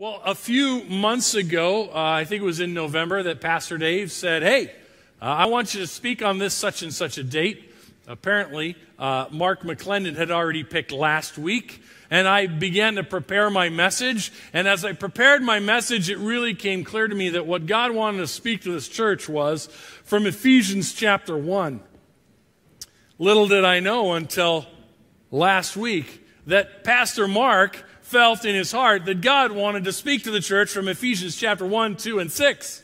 Well, a few months ago, uh, I think it was in November, that Pastor Dave said, Hey, uh, I want you to speak on this such and such a date. Apparently, uh, Mark McClendon had already picked last week, and I began to prepare my message. And as I prepared my message, it really came clear to me that what God wanted to speak to this church was from Ephesians chapter 1. Little did I know until last week that Pastor Mark felt in his heart that God wanted to speak to the church from Ephesians chapter 1, 2, and 6.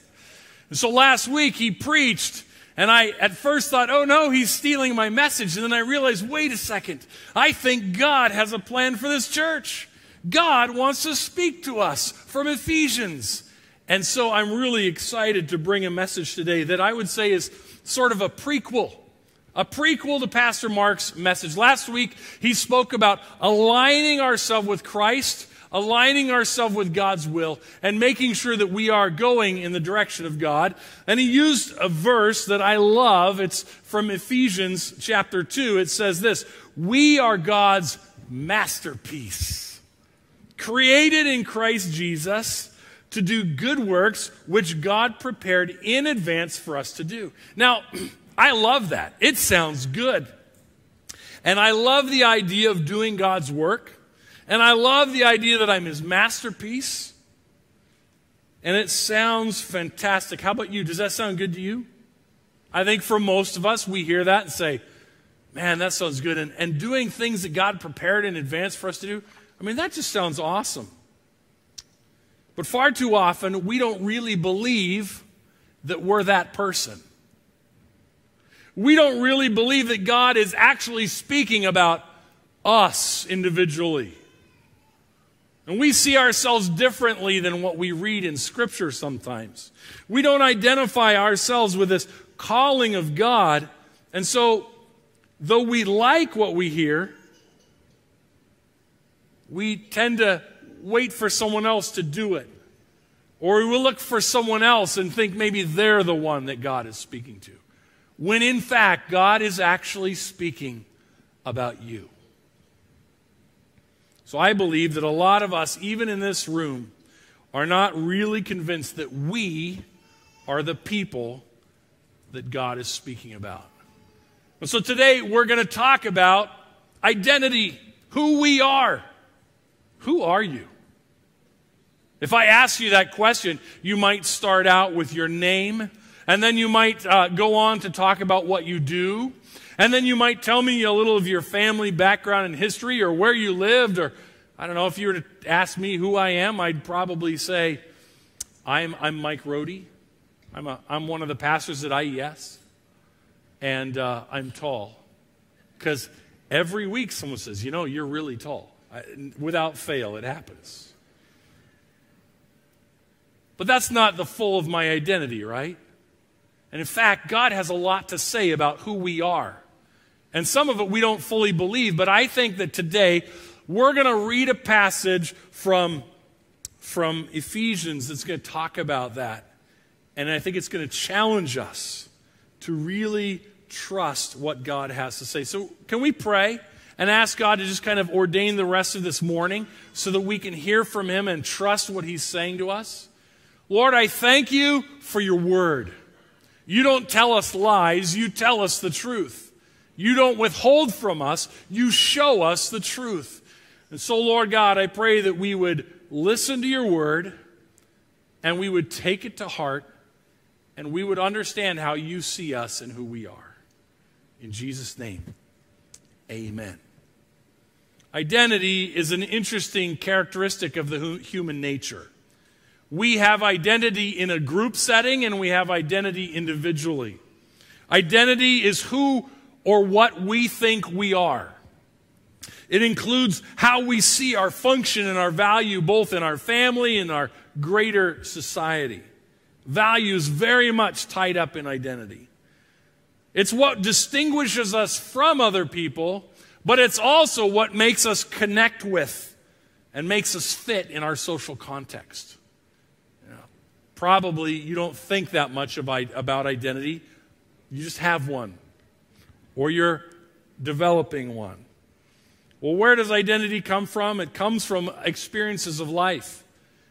And so last week he preached, and I at first thought, oh no, he's stealing my message. And then I realized, wait a second, I think God has a plan for this church. God wants to speak to us from Ephesians. And so I'm really excited to bring a message today that I would say is sort of a prequel a prequel to Pastor Mark's message. Last week, he spoke about aligning ourselves with Christ, aligning ourselves with God's will, and making sure that we are going in the direction of God. And he used a verse that I love. It's from Ephesians chapter 2. It says this We are God's masterpiece, created in Christ Jesus to do good works which God prepared in advance for us to do. Now, I love that. It sounds good. And I love the idea of doing God's work. And I love the idea that I'm his masterpiece. And it sounds fantastic. How about you? Does that sound good to you? I think for most of us, we hear that and say, man, that sounds good. And, and doing things that God prepared in advance for us to do, I mean, that just sounds awesome. But far too often, we don't really believe that we're that person we don't really believe that God is actually speaking about us individually. And we see ourselves differently than what we read in Scripture sometimes. We don't identify ourselves with this calling of God. And so, though we like what we hear, we tend to wait for someone else to do it. Or we will look for someone else and think maybe they're the one that God is speaking to when in fact God is actually speaking about you. So I believe that a lot of us, even in this room, are not really convinced that we are the people that God is speaking about. And so today we're going to talk about identity, who we are. Who are you? If I ask you that question, you might start out with your name and then you might uh, go on to talk about what you do. And then you might tell me a little of your family background and history or where you lived. Or I don't know, if you were to ask me who I am, I'd probably say, I'm, I'm Mike Rody. I'm, a, I'm one of the pastors at IES. And uh, I'm tall. Because every week someone says, you know, you're really tall. I, without fail, it happens. But that's not the full of my identity, right? And in fact, God has a lot to say about who we are. And some of it we don't fully believe, but I think that today we're going to read a passage from, from Ephesians that's going to talk about that. And I think it's going to challenge us to really trust what God has to say. So, can we pray and ask God to just kind of ordain the rest of this morning so that we can hear from Him and trust what He's saying to us? Lord, I thank you for your word. You don't tell us lies, you tell us the truth. You don't withhold from us, you show us the truth. And so, Lord God, I pray that we would listen to your word and we would take it to heart and we would understand how you see us and who we are. In Jesus' name, amen. Identity is an interesting characteristic of the human nature. We have identity in a group setting and we have identity individually. Identity is who or what we think we are. It includes how we see our function and our value both in our family and our greater society. Value is very much tied up in identity. It's what distinguishes us from other people, but it's also what makes us connect with and makes us fit in our social context probably you don't think that much about identity. You just have one, or you're developing one. Well, where does identity come from? It comes from experiences of life.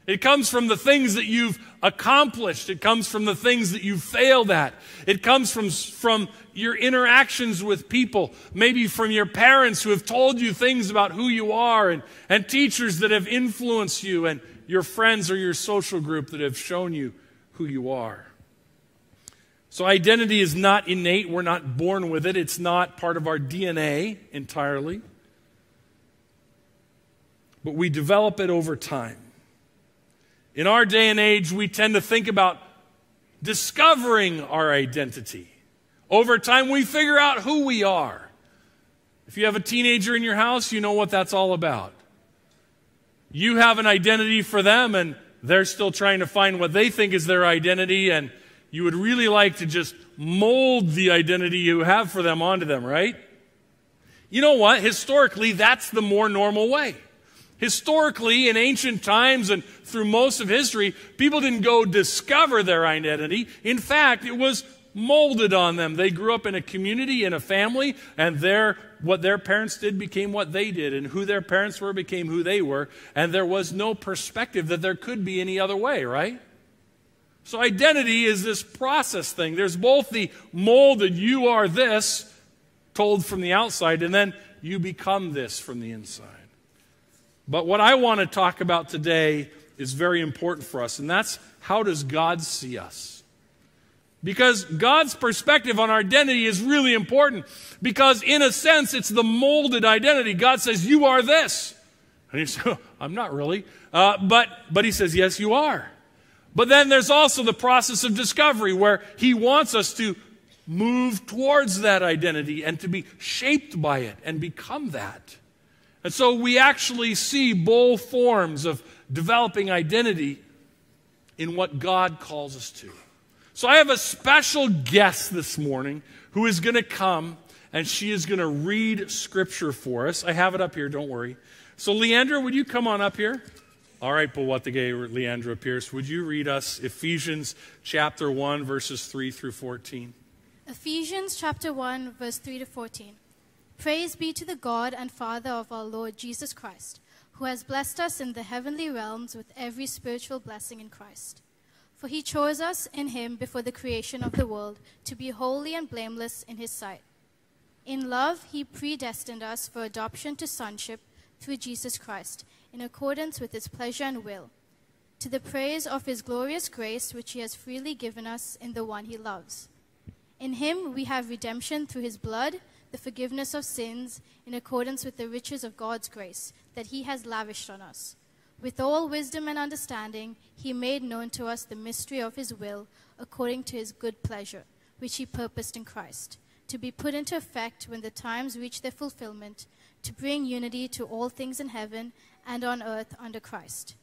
It comes from the things that you've accomplished. It comes from the things that you've failed at. It comes from, from your interactions with people, maybe from your parents who have told you things about who you are, and, and teachers that have influenced you, and your friends or your social group that have shown you who you are. So, identity is not innate. We're not born with it. It's not part of our DNA entirely. But we develop it over time. In our day and age, we tend to think about discovering our identity. Over time, we figure out who we are. If you have a teenager in your house, you know what that's all about. You have an identity for them, and they're still trying to find what they think is their identity, and you would really like to just mold the identity you have for them onto them, right? You know what? Historically, that's the more normal way. Historically, in ancient times and through most of history, people didn't go discover their identity. In fact, it was molded on them. They grew up in a community, in a family, and their, what their parents did became what they did, and who their parents were became who they were, and there was no perspective that there could be any other way, right? So, identity is this process thing. There's both the molded, you are this, told from the outside, and then you become this from the inside. But what I want to talk about today is very important for us, and that's how does God see us? Because God's perspective on our identity is really important. Because, in a sense, it's the molded identity. God says, You are this. And you say, I'm not really. Uh, but, but He says, Yes, you are. But then there's also the process of discovery where He wants us to move towards that identity and to be shaped by it and become that. And so we actually see both forms of developing identity in what God calls us to. So I have a special guest this morning who is going to come and she is going to read scripture for us. I have it up here, don't worry. So, Leandra, would you come on up here? All right, but what the gay Leandra Pierce, would you read us Ephesians chapter 1, verses 3 through 14? Ephesians chapter 1, verse 3 to 14. Praise be to the God and Father of our Lord Jesus Christ, who has blessed us in the heavenly realms with every spiritual blessing in Christ. For he chose us in him before the creation of the world to be holy and blameless in his sight. In love, he predestined us for adoption to sonship through Jesus Christ, in accordance with his pleasure and will, to the praise of his glorious grace, which he has freely given us in the one he loves. In him we have redemption through his blood, the forgiveness of sins, in accordance with the riches of God's grace that he has lavished on us. With all wisdom and understanding, he made known to us the mystery of his will, according to his good pleasure, which he purposed in Christ, to be put into effect when the times reach their fulfillment, to bring unity to all things in heaven and on earth under Christ.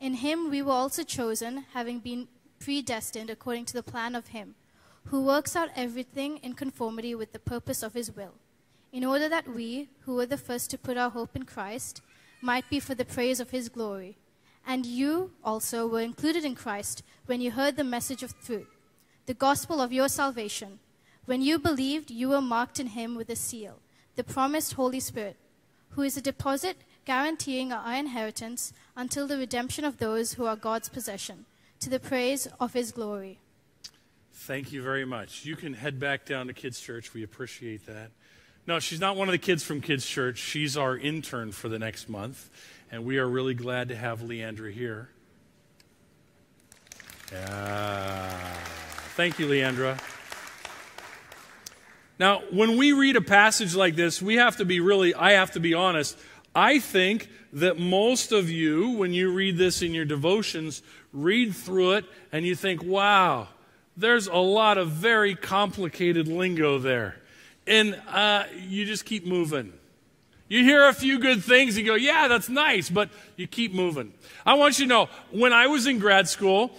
In him we were also chosen, having been predestined according to the plan of him, who works out everything in conformity with the purpose of his will, in order that we, who were the first to put our hope in Christ, might be for the praise of his glory. And you also were included in Christ when you heard the message of truth, the gospel of your salvation. When you believed, you were marked in him with a seal, the promised Holy Spirit, who is a deposit guaranteeing our inheritance until the redemption of those who are God's possession, to the praise of his glory. Thank you very much. You can head back down to Kids Church. We appreciate that. No, she's not one of the kids from Kids Church. She's our intern for the next month, and we are really glad to have Leandra here. Yeah. Thank you, Leandra. Now, when we read a passage like this, we have to be really, I have to be honest. I think that most of you, when you read this in your devotions, read through it and you think, wow, there's a lot of very complicated lingo there and uh, you just keep moving. You hear a few good things, you go, yeah, that's nice, but you keep moving. I want you to know, when I was in grad school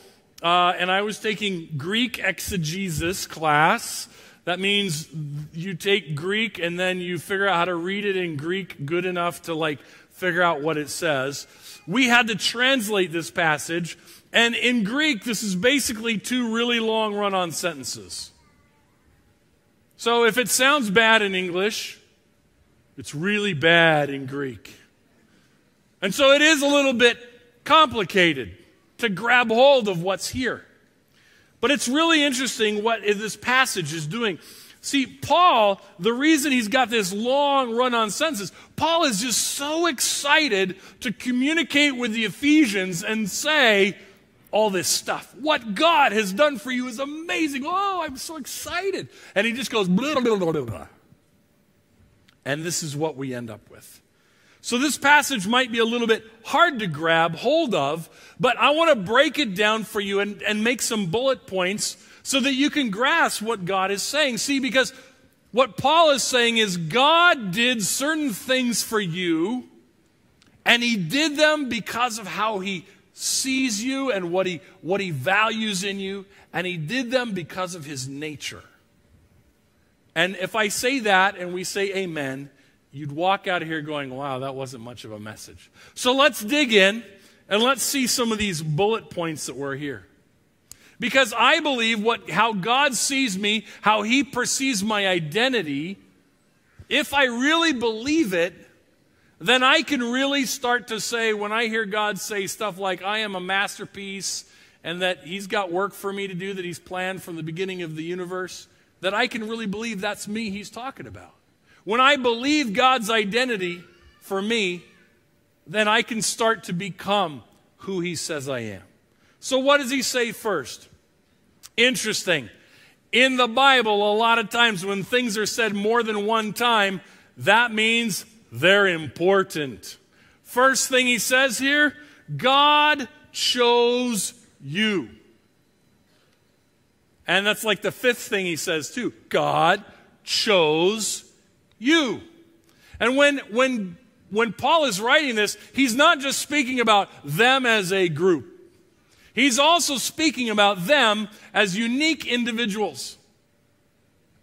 uh, and I was taking Greek exegesis class, that means you take Greek and then you figure out how to read it in Greek good enough to like figure out what it says. We had to translate this passage, and in Greek, this is basically two really long run on sentences. So if it sounds bad in English, it's really bad in Greek. And so it is a little bit complicated to grab hold of what's here. But it's really interesting what this passage is doing. See, Paul, the reason he's got this long run on sentences, Paul is just so excited to communicate with the Ephesians and say all this stuff. What God has done for you is amazing. Oh, I'm so excited. And he just goes, blah, blah, blah, blah. And this is what we end up with. So this passage might be a little bit hard to grab hold of, but I want to break it down for you and, and make some bullet points so that you can grasp what God is saying. See, because what Paul is saying is God did certain things for you, and he did them because of how he sees you and what he, what he values in you, and he did them because of his nature. And if I say that and we say amen, you'd walk out of here going, wow, that wasn't much of a message. So let's dig in and let's see some of these bullet points that were here. Because I believe what, how God sees me, how He perceives my identity, if I really believe it, then I can really start to say, when I hear God say stuff like, I am a masterpiece, and that He's got work for me to do that He's planned from the beginning of the universe, that I can really believe that's me He's talking about. When I believe God's identity for me, then I can start to become who He says I am. So, what does He say first? Interesting. In the Bible, a lot of times when things are said more than one time, that means they're important. First thing he says here God chose you. And that's like the fifth thing he says too. God chose you. And when, when, when Paul is writing this, he's not just speaking about them as a group. He's also speaking about them as unique individuals,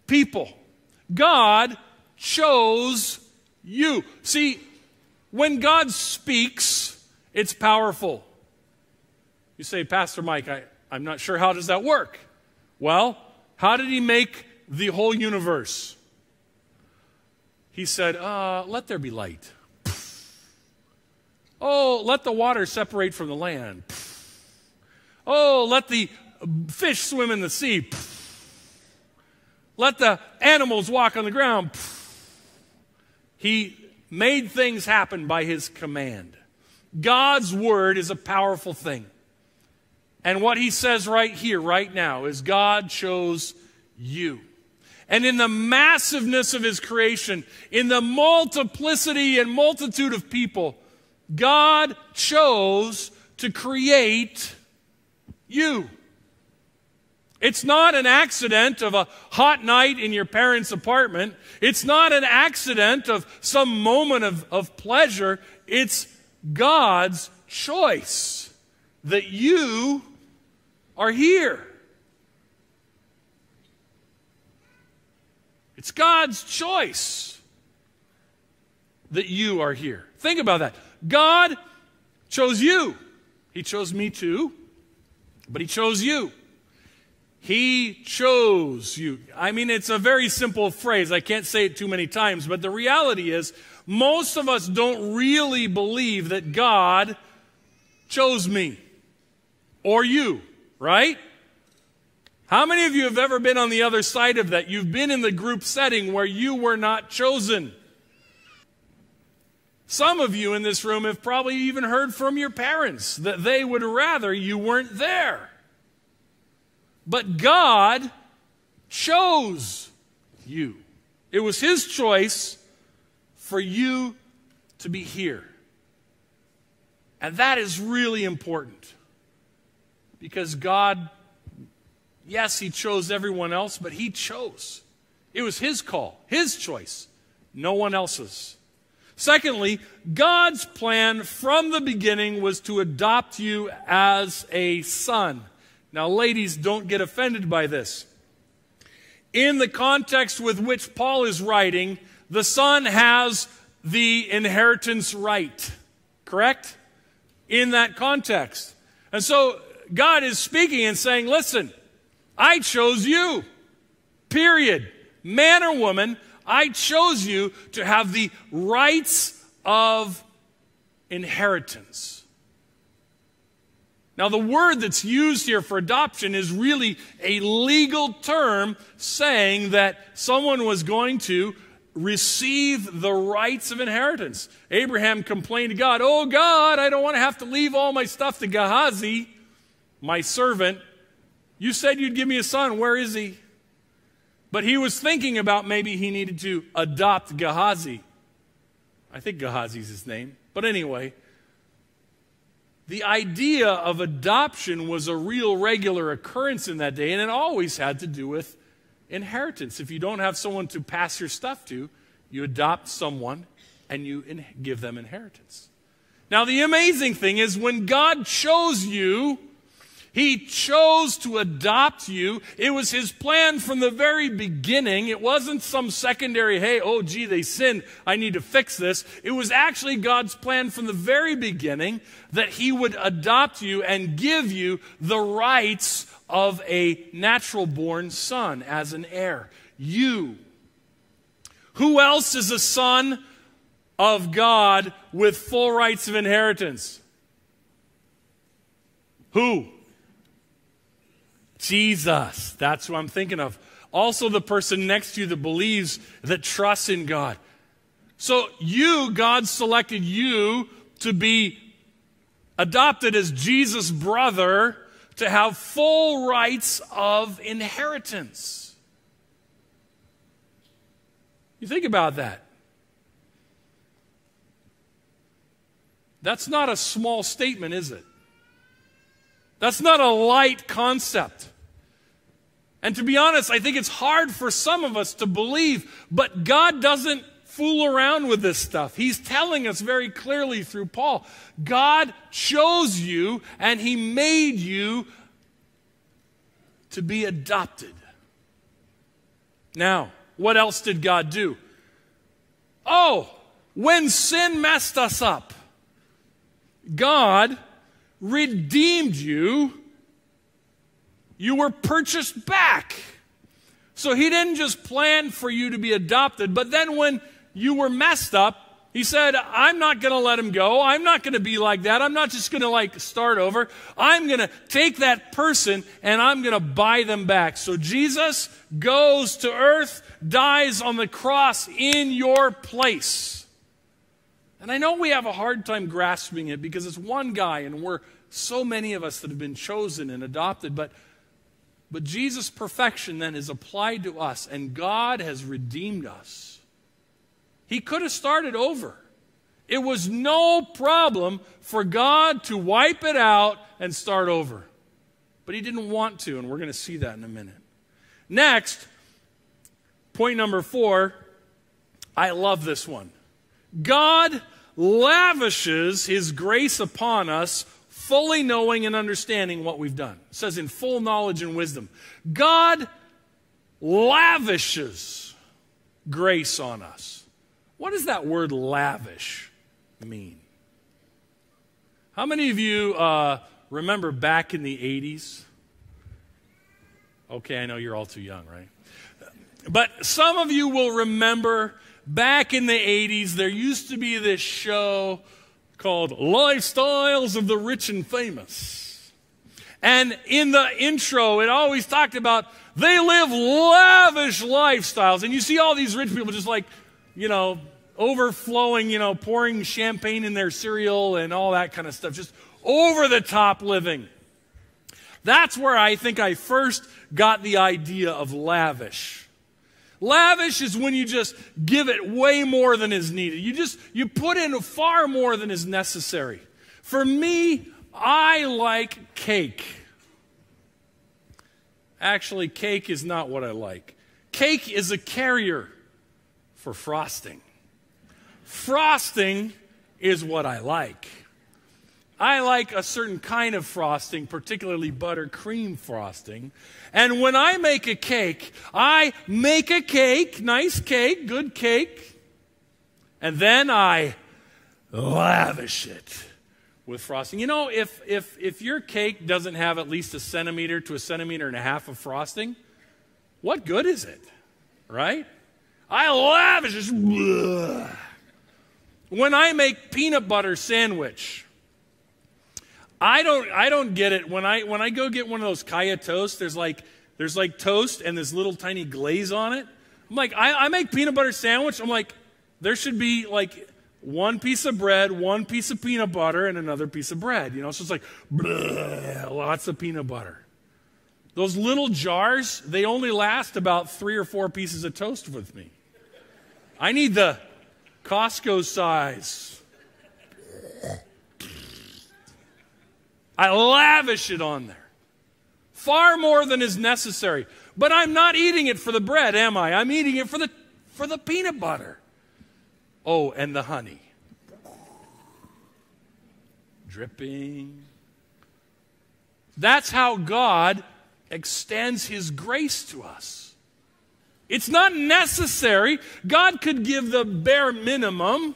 people. God chose you. See, when God speaks, it's powerful. You say, Pastor Mike, I, I'm not sure how does that work? Well, how did he make the whole universe? He said, uh, let there be light. Oh, let the water separate from the land. Oh, let the fish swim in the sea. Let the animals walk on the ground. He made things happen by his command. God's word is a powerful thing. And what he says right here, right now, is God chose you. And in the massiveness of his creation, in the multiplicity and multitude of people, God chose to create you. It's not an accident of a hot night in your parents' apartment. It's not an accident of some moment of, of pleasure. It's God's choice that you are here. It's God's choice that you are here. Think about that. God chose you. He chose me too. But he chose you. He chose you. I mean, it's a very simple phrase. I can't say it too many times, but the reality is, most of us don't really believe that God chose me or you, right? How many of you have ever been on the other side of that? You've been in the group setting where you were not chosen. Some of you in this room have probably even heard from your parents that they would rather you weren't there. But God chose you. It was His choice for you to be here. And that is really important. Because God, yes, He chose everyone else, but He chose. It was His call, His choice, no one else's. Secondly, God's plan from the beginning was to adopt you as a son. Now, ladies, don't get offended by this. In the context with which Paul is writing, the son has the inheritance right, correct? In that context. And so God is speaking and saying, listen, I chose you, period. Man or woman, I chose you to have the rights of inheritance. Now, the word that's used here for adoption is really a legal term saying that someone was going to receive the rights of inheritance. Abraham complained to God, Oh God, I don't want to have to leave all my stuff to Gehazi, my servant. You said you'd give me a son. Where is he? But he was thinking about maybe he needed to adopt Gehazi. I think Gehazi's his name. But anyway, the idea of adoption was a real regular occurrence in that day, and it always had to do with inheritance. If you don't have someone to pass your stuff to, you adopt someone and you in- give them inheritance. Now, the amazing thing is when God chose you, he chose to adopt you. It was his plan from the very beginning. It wasn't some secondary, hey, oh, gee, they sinned. I need to fix this. It was actually God's plan from the very beginning that he would adopt you and give you the rights of a natural born son as an heir. You. Who else is a son of God with full rights of inheritance? Who? Jesus. That's who I'm thinking of. Also, the person next to you that believes, that trusts in God. So, you, God selected you to be adopted as Jesus' brother to have full rights of inheritance. You think about that. That's not a small statement, is it? That's not a light concept. And to be honest, I think it's hard for some of us to believe, but God doesn't fool around with this stuff. He's telling us very clearly through Paul God chose you and He made you to be adopted. Now, what else did God do? Oh, when sin messed us up, God redeemed you you were purchased back. So he didn't just plan for you to be adopted, but then when you were messed up, he said, I'm not going to let him go. I'm not going to be like that. I'm not just going to like start over. I'm going to take that person and I'm going to buy them back. So Jesus goes to earth, dies on the cross in your place. And I know we have a hard time grasping it because it's one guy and we're so many of us that have been chosen and adopted, but but Jesus' perfection then is applied to us, and God has redeemed us. He could have started over. It was no problem for God to wipe it out and start over. But He didn't want to, and we're going to see that in a minute. Next, point number four, I love this one. God lavishes His grace upon us fully knowing and understanding what we've done. It says in full knowledge and wisdom. God lavishes grace on us. What does that word lavish mean? How many of you uh, remember back in the 80s? Okay, I know you're all too young, right? But some of you will remember back in the 80s, there used to be this show called Lifestyles of the Rich and Famous. And in the intro, it always talked about they live lavish lifestyles. And you see all these rich people just like, you know, overflowing, you know, pouring champagne in their cereal and all that kind of stuff. Just over the top living. That's where I think I first got the idea of lavish. Lavish is when you just give it way more than is needed. You just you put in far more than is necessary. For me, I like cake. Actually, cake is not what I like. Cake is a carrier for frosting. Frosting is what I like. I like a certain kind of frosting, particularly buttercream frosting. And when I make a cake, I make a cake, nice cake, good cake, and then I lavish it with frosting. You know, if, if, if your cake doesn't have at least a centimeter to a centimeter and a half of frosting, what good is it? Right? I lavish it. When I make peanut butter sandwich, I don't I don't get it when I when I go get one of those kaya toast. There's like there's like toast and this little tiny glaze on it. I'm like I, I make peanut butter sandwich. I'm like there should be like one piece of bread, one piece of peanut butter, and another piece of bread. You know, so it's like bleh, lots of peanut butter. Those little jars, they only last about three or four pieces of toast with me. I need the Costco size. I lavish it on there. Far more than is necessary. But I'm not eating it for the bread, am I? I'm eating it for the, for the peanut butter. Oh, and the honey. Dripping. That's how God extends His grace to us. It's not necessary. God could give the bare minimum.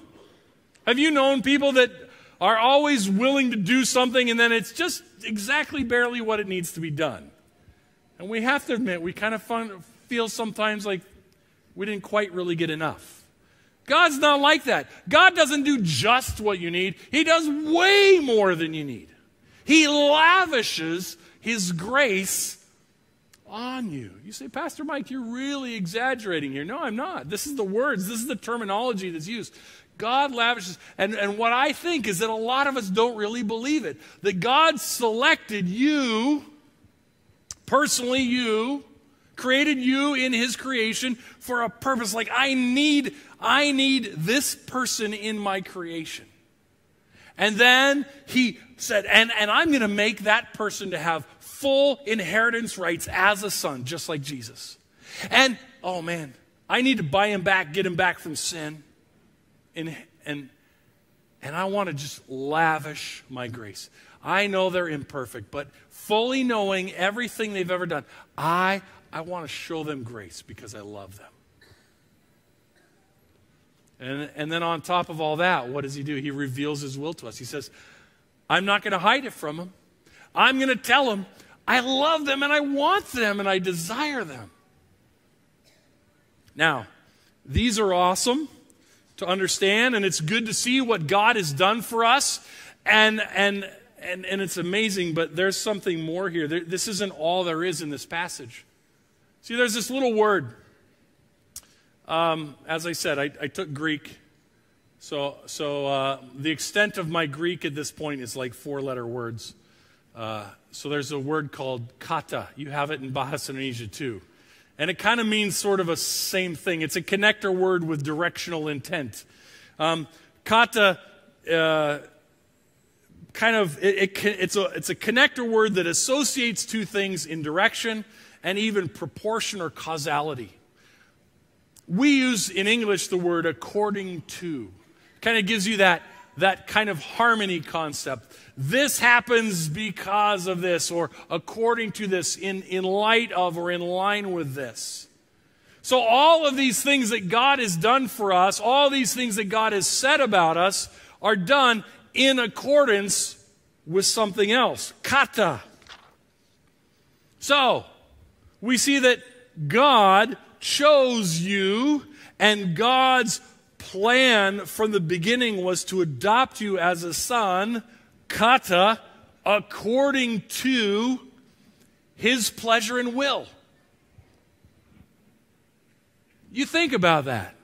Have you known people that are always willing to do something and then it's just exactly barely what it needs to be done. And we have to admit, we kind of feel sometimes like we didn't quite really get enough. God's not like that. God doesn't do just what you need, He does way more than you need. He lavishes His grace on you. You say, Pastor Mike, you're really exaggerating here. No, I'm not. This is the words, this is the terminology that's used. God lavishes. And, and what I think is that a lot of us don't really believe it. That God selected you, personally you, created you in his creation for a purpose. Like I need, I need this person in my creation. And then he said, and, and I'm going to make that person to have full inheritance rights as a son, just like Jesus. And, oh man, I need to buy him back, get him back from sin and, and, and I want to just lavish my grace. I know they're imperfect, but fully knowing everything they've ever done, I, I want to show them grace because I love them. And, and then on top of all that, what does he do? He reveals his will to us. He says, I'm not going to hide it from him. I'm going to tell them I love them and I want them and I desire them. Now, these are awesome to understand, and it's good to see what God has done for us. And, and, and, and it's amazing, but there's something more here. There, this isn't all there is in this passage. See, there's this little word. Um, as I said, I, I, took Greek. So, so uh, the extent of my Greek at this point is like four letter words. Uh, so there's a word called kata. You have it in Bahasa Indonesia too. And it kind of means sort of a same thing. It's a connector word with directional intent. Um, kata uh, kind of, it, it, it's, a, it's a connector word that associates two things in direction and even proportion or causality. We use in English the word according to. Kind of gives you that, that kind of harmony concept this happens because of this, or according to this, in, in light of, or in line with this. So, all of these things that God has done for us, all these things that God has said about us, are done in accordance with something else. Kata. So, we see that God chose you, and God's plan from the beginning was to adopt you as a son kata, according to his pleasure and will. You think about that.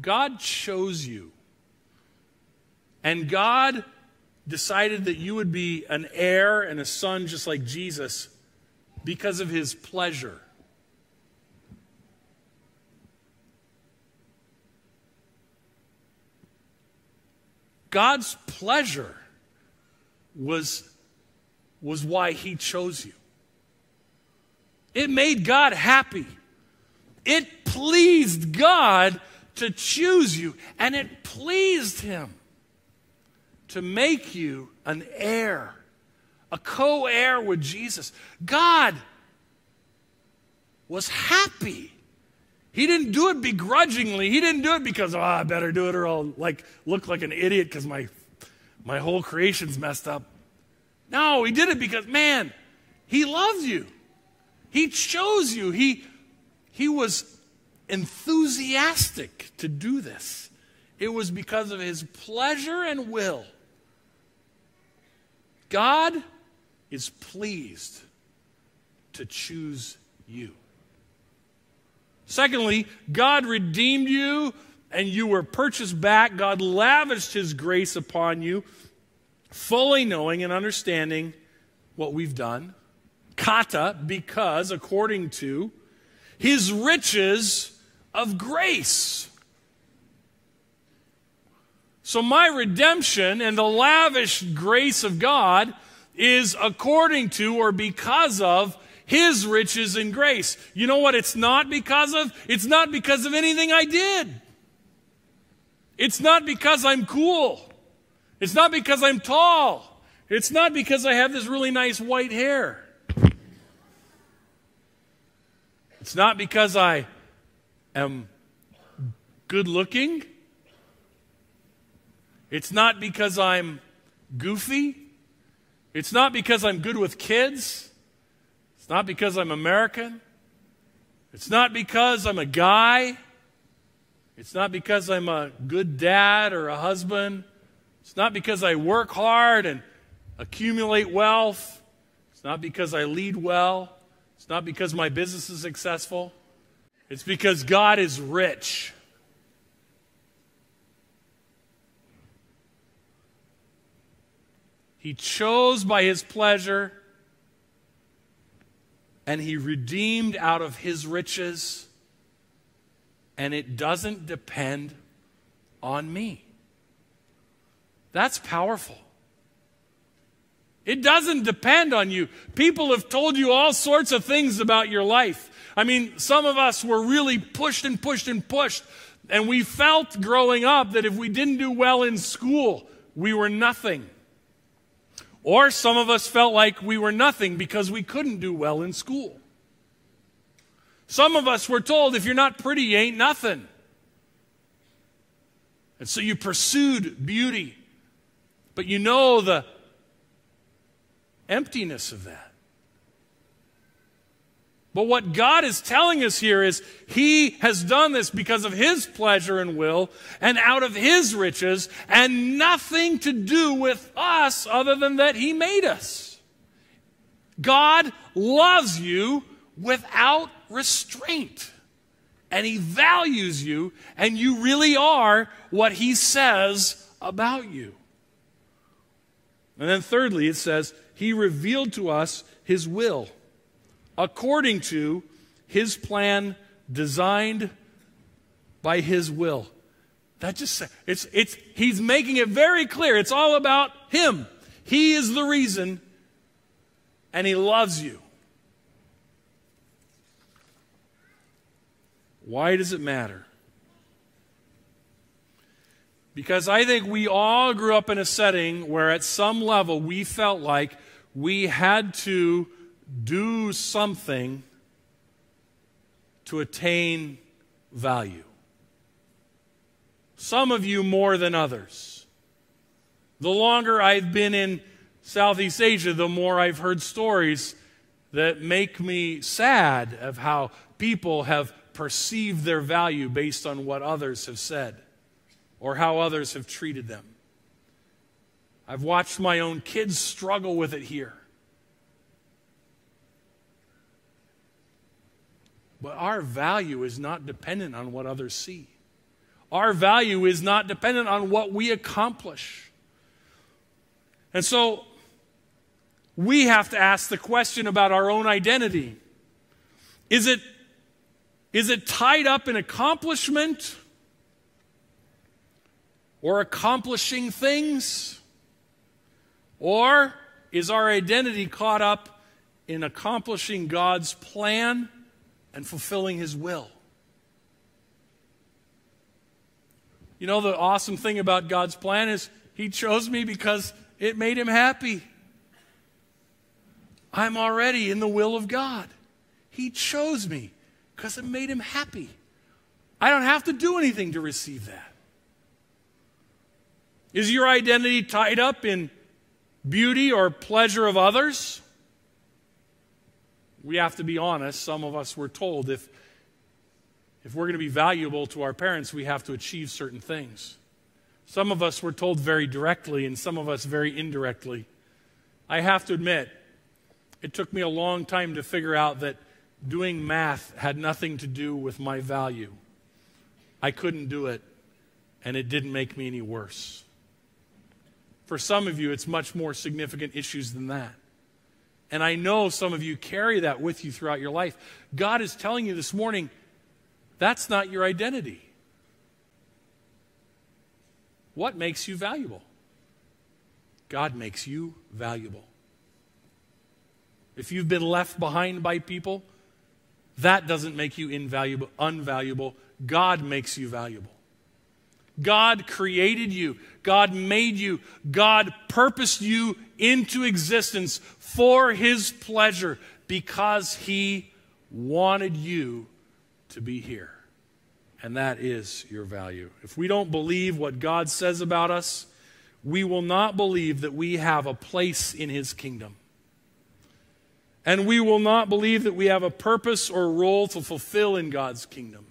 God chose you. And God decided that you would be an heir and a son just like Jesus because of his pleasure. God's pleasure was, was why he chose you. It made God happy. It pleased God to choose you, and it pleased him to make you an heir, a co heir with Jesus. God was happy. He didn't do it begrudgingly. He didn't do it because, oh, I better do it or I'll like look like an idiot because my my whole creation's messed up. No, he did it because, man, he loves you. He chose you. He, he was enthusiastic to do this. It was because of his pleasure and will. God is pleased to choose you. Secondly, God redeemed you and you were purchased back. God lavished his grace upon you, fully knowing and understanding what we've done. Kata, because according to his riches of grace. So, my redemption and the lavish grace of God is according to or because of his riches and grace. You know what it's not because of? It's not because of anything I did. It's not because I'm cool. It's not because I'm tall. It's not because I have this really nice white hair. It's not because I am good looking. It's not because I'm goofy. It's not because I'm good with kids. It's not because I'm American. It's not because I'm a guy. It's not because I'm a good dad or a husband. It's not because I work hard and accumulate wealth. It's not because I lead well. It's not because my business is successful. It's because God is rich. He chose by his pleasure and he redeemed out of his riches, and it doesn't depend on me. That's powerful. It doesn't depend on you. People have told you all sorts of things about your life. I mean, some of us were really pushed and pushed and pushed, and we felt growing up that if we didn't do well in school, we were nothing. Or some of us felt like we were nothing because we couldn't do well in school. Some of us were told if you're not pretty, you ain't nothing. And so you pursued beauty, but you know the emptiness of that. But what God is telling us here is He has done this because of His pleasure and will and out of His riches and nothing to do with us other than that He made us. God loves you without restraint and He values you and you really are what He says about you. And then thirdly, it says, He revealed to us His will according to his plan designed by his will. That just it's it's he's making it very clear. It's all about him. He is the reason and he loves you. Why does it matter? Because I think we all grew up in a setting where at some level we felt like we had to do something to attain value. Some of you more than others. The longer I've been in Southeast Asia, the more I've heard stories that make me sad of how people have perceived their value based on what others have said or how others have treated them. I've watched my own kids struggle with it here. But our value is not dependent on what others see. Our value is not dependent on what we accomplish. And so we have to ask the question about our own identity. Is it, is it tied up in accomplishment or accomplishing things? Or is our identity caught up in accomplishing God's plan and fulfilling His will. You know, the awesome thing about God's plan is He chose me because it made Him happy. I'm already in the will of God. He chose me because it made Him happy. I don't have to do anything to receive that. Is your identity tied up in beauty or pleasure of others? We have to be honest. Some of us were told if, if we're going to be valuable to our parents, we have to achieve certain things. Some of us were told very directly, and some of us very indirectly. I have to admit, it took me a long time to figure out that doing math had nothing to do with my value. I couldn't do it, and it didn't make me any worse. For some of you, it's much more significant issues than that. And I know some of you carry that with you throughout your life. God is telling you this morning that's not your identity. What makes you valuable? God makes you valuable. If you've been left behind by people, that doesn't make you invaluable, unvaluable. God makes you valuable. God created you. God made you. God purposed you into existence for His pleasure because He wanted you to be here. And that is your value. If we don't believe what God says about us, we will not believe that we have a place in His kingdom. And we will not believe that we have a purpose or role to fulfill in God's kingdom.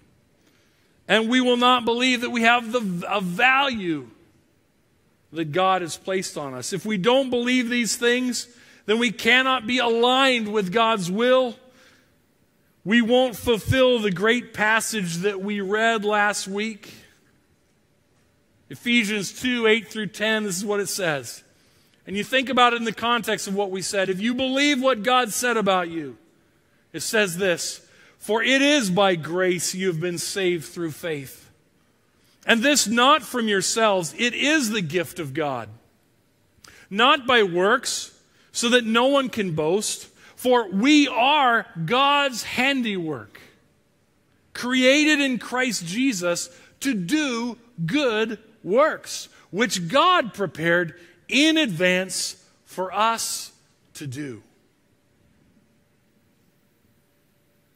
And we will not believe that we have the, a value that God has placed on us. If we don't believe these things, then we cannot be aligned with God's will. We won't fulfill the great passage that we read last week. Ephesians 2 8 through 10, this is what it says. And you think about it in the context of what we said. If you believe what God said about you, it says this for it is by grace you have been saved through faith. And this not from yourselves, it is the gift of God. Not by works, so that no one can boast. For we are God's handiwork, created in Christ Jesus to do good works, which God prepared in advance for us to do.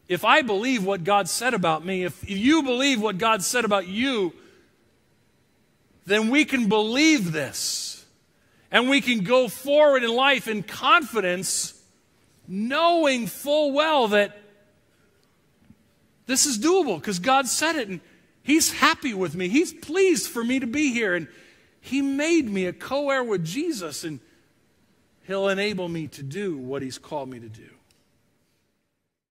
if I believe what God said about me, if you believe what God said about you, then we can believe this. And we can go forward in life in confidence, knowing full well that this is doable because God said it and He's happy with me. He's pleased for me to be here. And He made me a co heir with Jesus and He'll enable me to do what He's called me to do.